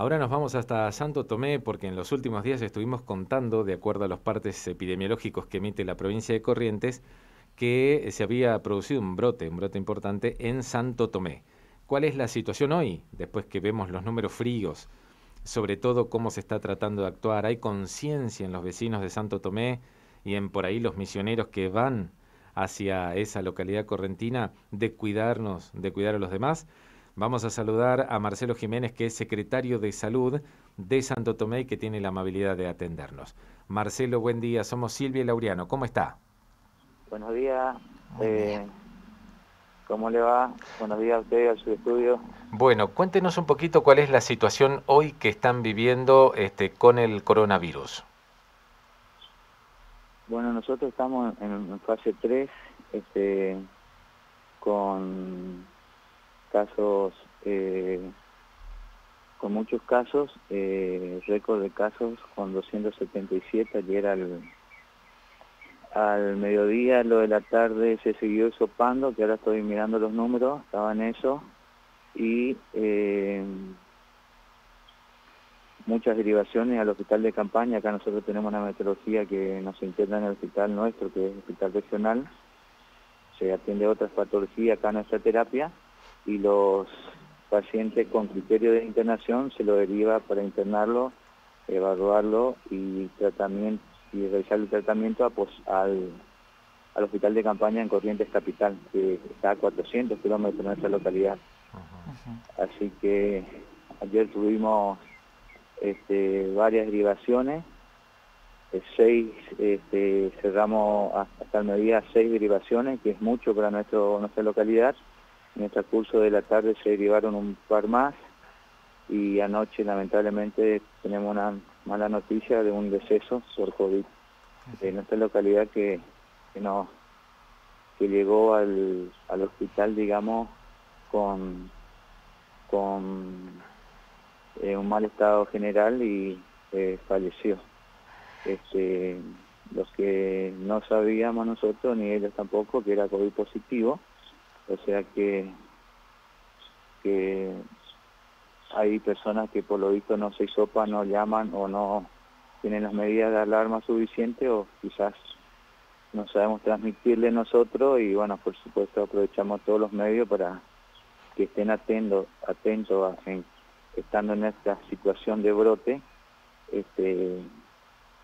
Ahora nos vamos hasta Santo Tomé porque en los últimos días estuvimos contando, de acuerdo a los partes epidemiológicos que emite la provincia de Corrientes, que se había producido un brote, un brote importante en Santo Tomé. ¿Cuál es la situación hoy, después que vemos los números fríos? Sobre todo cómo se está tratando de actuar. ¿Hay conciencia en los vecinos de Santo Tomé y en por ahí los misioneros que van hacia esa localidad correntina de cuidarnos, de cuidar a los demás? Vamos a saludar a Marcelo Jiménez, que es secretario de Salud de Santo Tomé y que tiene la amabilidad de atendernos. Marcelo, buen día. Somos Silvia y Laureano. ¿Cómo está? Buenos días. Eh, ¿Cómo le va? Buenos días a usted, a su estudio. Bueno, cuéntenos un poquito cuál es la situación hoy que están viviendo este, con el coronavirus. Bueno, nosotros estamos en, fase 3 este, con casos, eh, con muchos casos, eh, récord de casos con 277, ayer al, al mediodía, lo de la tarde se siguió sopando, que ahora estoy mirando los números, estaba en eso, y eh, muchas derivaciones al hospital de campaña, acá nosotros tenemos una metodología que nos interna en el hospital nuestro, que es el hospital regional, se atiende otras patologías acá en nuestra terapia, y los pacientes con criterio de internación se lo deriva para internarlo, evaluarlo y tratamiento y realizar el tratamiento al, al hospital de campaña en Corrientes Capital, que está a 400 kilómetros de nuestra localidad. Así que ayer tuvimos este, varias derivaciones, eh, seis, este, cerramos hasta el mediodía seis derivaciones, que es mucho para nuestro, nuestra localidad, en el transcurso de la tarde se derivaron un par más y anoche lamentablemente tenemos una mala noticia de un deceso por COVID en nuestra localidad que, que, que llegó al, al hospital, digamos, con, con eh, un mal estado general y eh, falleció. Este, los que no sabíamos nosotros, ni ellos tampoco, que era COVID positivo, o sea que, que hay personas que por lo visto no se hisopan, no llaman o no tienen las medidas de alarma suficientes o quizás no sabemos transmitirle nosotros y bueno, por supuesto aprovechamos todos los medios para que estén atentos, atentos estando en esta situación de brote, este,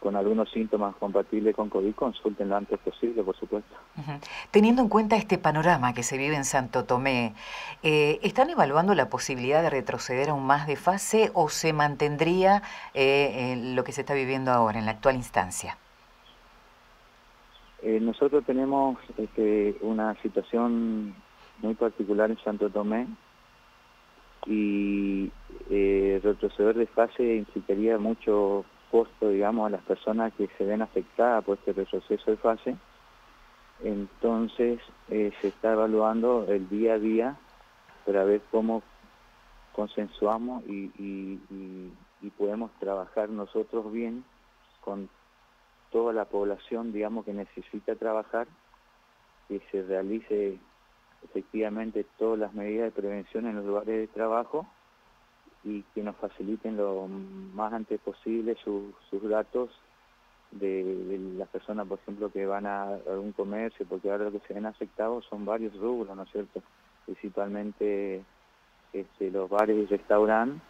con algunos síntomas compatibles con COVID, consulten lo antes posible, por supuesto. Teniendo en cuenta este panorama que se vive en Santo Tomé, eh, ¿están evaluando la posibilidad de retroceder aún más de fase o se mantendría eh, lo que se está viviendo ahora, en la actual instancia? Eh, nosotros tenemos este, una situación muy particular en Santo Tomé y retroceder de fase implicaría mucho costo, digamos, a las personas que se ven afectadas por este retroceso de fase. Entonces eh, se está evaluando el día a día para ver cómo consensuamos y, podemos trabajar nosotros bien con toda la población, digamos, que necesita trabajar, que se realice efectivamente todas las medidas de prevención en los lugares de trabajo y que nos faciliten lo más antes posible sus datos de, las personas, por ejemplo, que van a algún comercio, porque ahora lo que se ven afectados son varios rubros, ¿no es cierto? Principalmente este, los bares y restaurantes,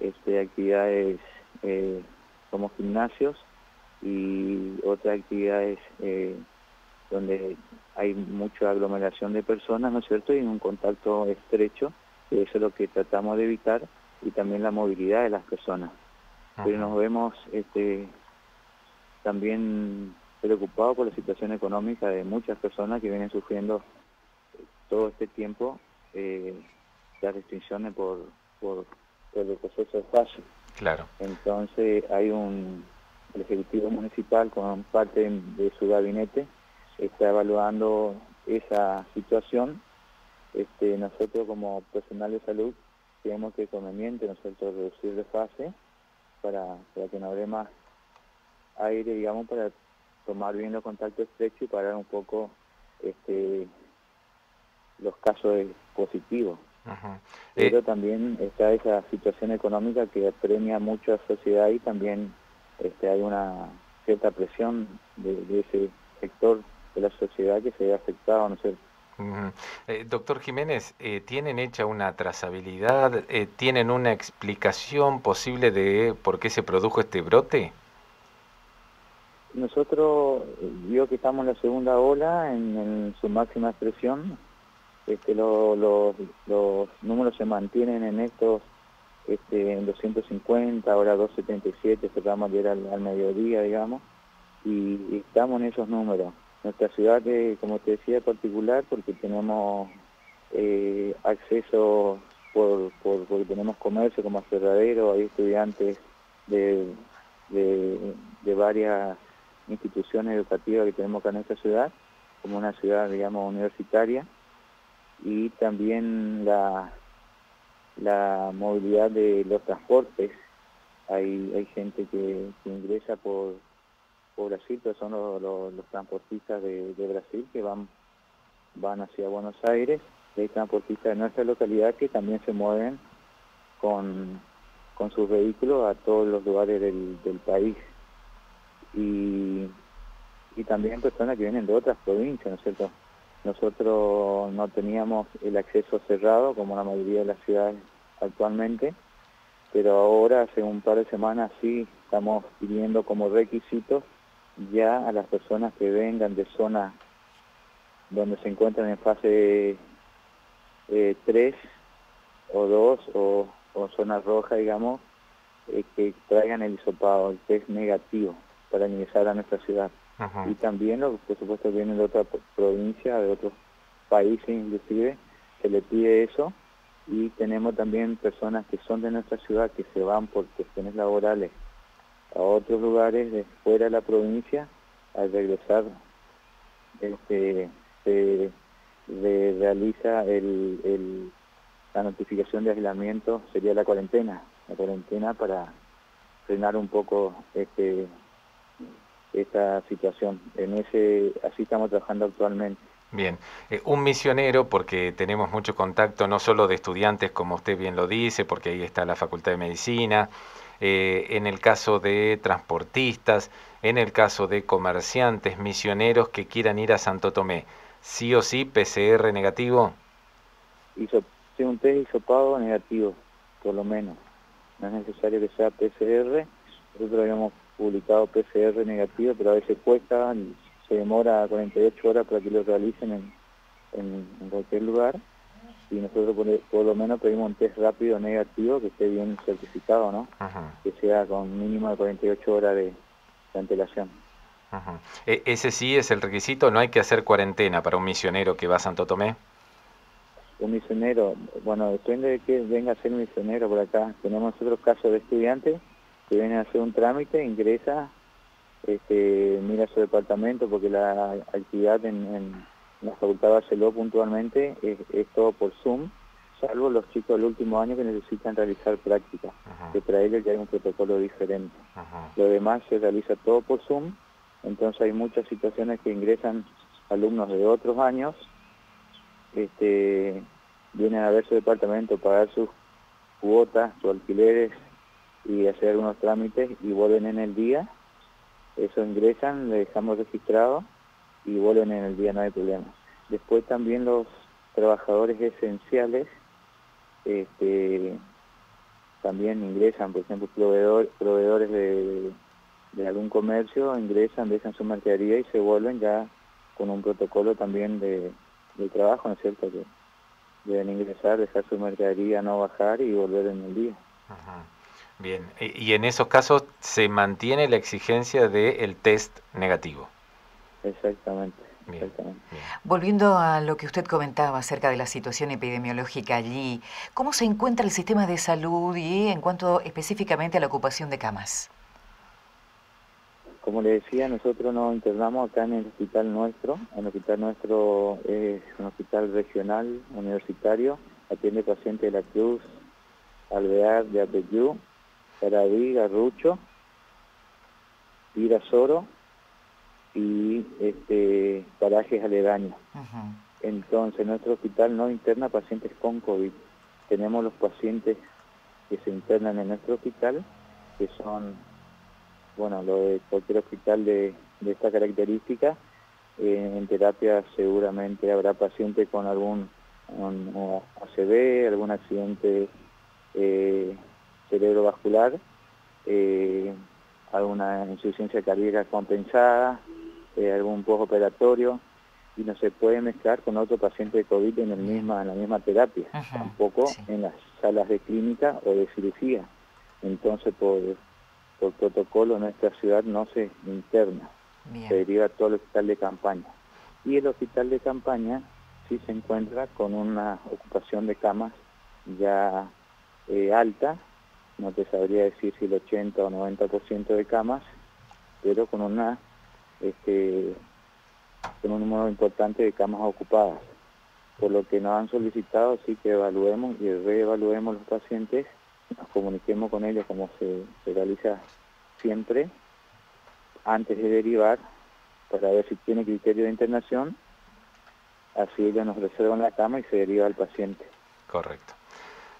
este, actividades eh, como gimnasios y otras actividades eh, donde hay mucha aglomeración de personas, ¿no es cierto? Y un contacto estrecho, eso es lo que tratamos de evitar y también la movilidad de las personas. Pero nos vemos este, también preocupados por la situación económica de muchas personas que vienen sufriendo todo este tiempo eh, las restricciones por, por, el proceso de fase. Claro. Entonces hay un, el Ejecutivo Municipal con parte de su gabinete está evaluando esa situación. Este, nosotros como personal de salud creemos que es conveniente nosotros reducir de fase para, para que no haya más aire, digamos, para tomar bien los contactos estrechos y parar un poco este, los casos positivos. Pero eh, también está esa situación económica que premia mucho a la sociedad y también este, hay una cierta presión de, ese sector de la sociedad que se ve afectado, ¿no eh, doctor Jiménez, eh, ¿tienen hecha una trazabilidad? Eh, ¿Tienen una explicación posible de por qué se produjo este brote? Nosotros, vio que estamos en la segunda ola, en, su máxima expresión. Este, los números se mantienen en estos, este, en 250, ahora 277, cerramos ayer al, al mediodía, digamos, y estamos en esos números. Nuestra ciudad, como te decía, es particular porque tenemos eh, acceso por, porque tenemos comercio como aserradero, hay estudiantes de, de, varias instituciones educativas que tenemos acá en esta ciudad, como una ciudad, digamos, universitaria, y también la, la movilidad de los transportes. Hay, hay gente que ingresa por por Brasil, pero son los, transportistas de, Brasil que van, van hacia Buenos Aires, hay transportistas de nuestra localidad que también se mueven con, con sus vehículos a todos los lugares del, país. Y, y también personas que vienen de otras provincias, ¿no es cierto? Nosotros no teníamos el acceso cerrado, como la mayoría de las ciudades actualmente, pero ahora, hace un par de semanas, sí estamos pidiendo como requisitos ya a las personas que vengan de zonas donde se encuentran en fase 3 eh, o 2 o, zona roja, digamos, eh, que traigan el hisopado, el test negativo para ingresar a nuestra ciudad. Y también, los, por supuesto, vienen de otra provincia, de otros países inclusive, se le pide eso. Y tenemos también personas que son de nuestra ciudad que se van por cuestiones laborales a otros lugares de fuera de la provincia, al regresar este, se, realiza el, la notificación de aislamiento, sería la cuarentena, la cuarentena para frenar un poco este, esta situación. En ese, así estamos trabajando actualmente. Bien, eh, un misionero, porque tenemos mucho contacto no solo de estudiantes, como usted bien lo dice, porque ahí está la Facultad de Medicina, eh, en el caso de transportistas, en el caso de comerciantes, misioneros que quieran ir a Santo Tomé. ¿Sí o sí PCR negativo? Hizo, un test hisopado negativo, por lo menos. No es necesario que sea PCR. Nosotros habíamos publicado PCR negativo, pero a veces cuesta, se demora 48 horas para que lo realicen en, en cualquier lugar y nosotros por, lo menos pedimos un test rápido negativo que esté bien certificado, ¿no? Que sea con mínimo de 48 horas de, antelación. E, ese sí es el requisito, no hay que hacer cuarentena para un misionero que va a Santo Tomé. Un misionero, bueno, depende de que venga a ser misionero por acá. Tenemos otros casos de estudiantes que vienen a hacer un trámite, ingresa, este, mira su departamento porque la actividad en la Facultad de Barceló puntualmente es, todo por Zoom, salvo los chicos del último año que necesitan realizar práctica, que para ellos ya hay un protocolo diferente. Lo demás se realiza todo por Zoom, entonces hay muchas situaciones que ingresan alumnos de otros años, este, vienen a ver su departamento, pagar sus cuotas, sus alquileres y hacer algunos trámites y vuelven en el día, eso ingresan, le dejamos registrado y vuelven en el día, no hay problema. Después también los trabajadores esenciales este, también ingresan, por ejemplo, proveedor, proveedores de, algún comercio, ingresan, dejan su mercadería y se vuelven ya con un protocolo también de, trabajo, ¿no es cierto? Que deben ingresar, dejar su mercadería, no bajar y volver en el día. Bien, y en esos casos se mantiene la exigencia del test negativo. Exactamente. Volviendo a lo que usted comentaba acerca de la situación epidemiológica allí, ¿cómo se encuentra el sistema de salud y en cuanto específicamente a la ocupación de camas? Como le decía, nosotros nos internamos acá en el hospital nuestro. El hospital nuestro es un hospital regional, universitario, atiende pacientes de la Cruz, Alvear, de Apeyú, Carabí, Garrucho, Pirasoro y parajes aledaños. Entonces, nuestro hospital no interna pacientes con COVID. tenemos los pacientes que se internan en nuestro hospital, que son, bueno, lo de cualquier hospital de, esta característica. Eh, en terapia seguramente habrá pacientes con algún ACV, algún accidente eh, cerebrovascular, eh, alguna insuficiencia cardíaca compensada, eh, algún postoperatorio, y no se puede mezclar con otro paciente de COVID en, el misma, en la misma terapia, tampoco en las salas de clínica o de cirugía. Entonces, por, por protocolo, nuestra ciudad no se interna, se deriva todo el hospital de campaña. Y el hospital de campaña sí se encuentra con una ocupación de camas ya eh, alta, no te sabría decir si el 80 o 90% de camas, pero con una este, con un número importante de camas ocupadas. Por lo que nos han solicitado sí que evaluemos y reevaluemos los pacientes, nos comuniquemos con ellos como se, realiza siempre, antes de derivar, para ver si tiene criterio de internación, así ellos nos reservan la cama y se deriva al paciente. Correcto.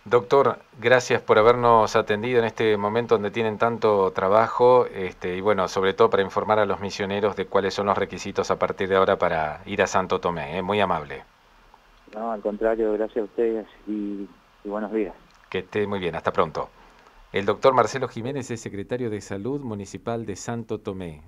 Doctor, gracias por habernos atendido en este momento donde tienen tanto trabajo este, y bueno, sobre todo para informar a los misioneros de cuáles son los requisitos a partir de ahora para ir a Santo Tomé. ¿eh? Muy amable. No, al contrario, gracias a ustedes y, y buenos días. Que esté muy bien, hasta pronto. El doctor Marcelo Jiménez es secretario de Salud Municipal de Santo Tomé.